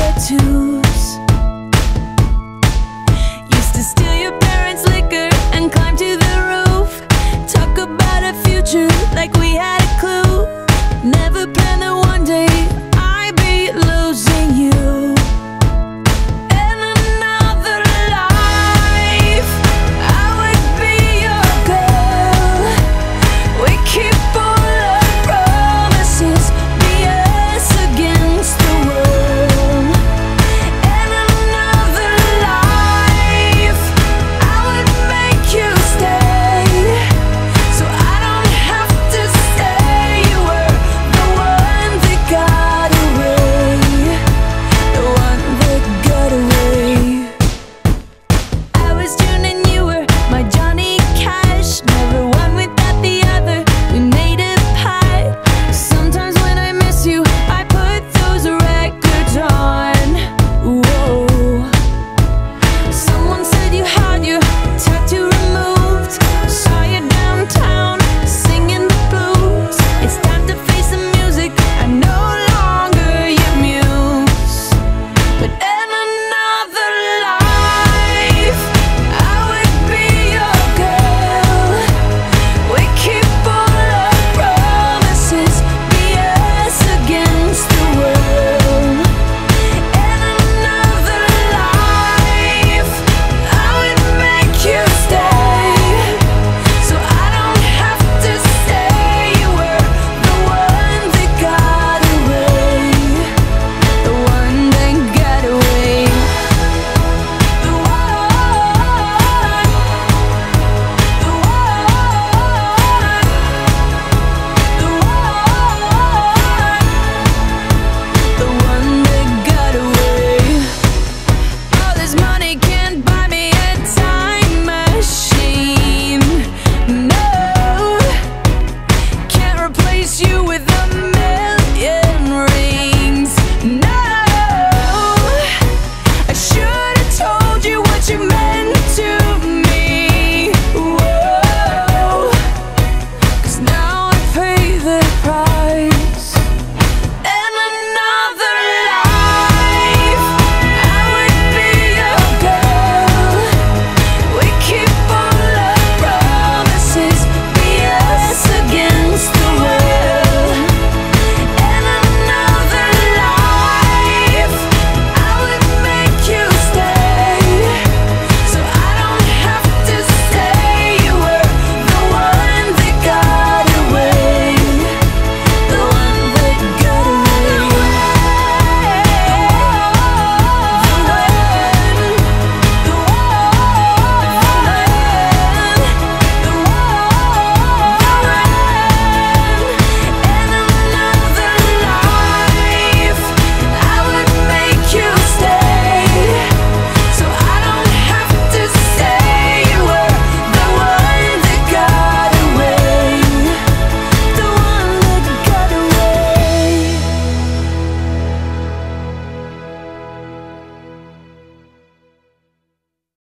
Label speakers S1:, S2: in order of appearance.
S1: tattoos. Used to steal your parents' liquor and climb to the roof. Talk about a future like we had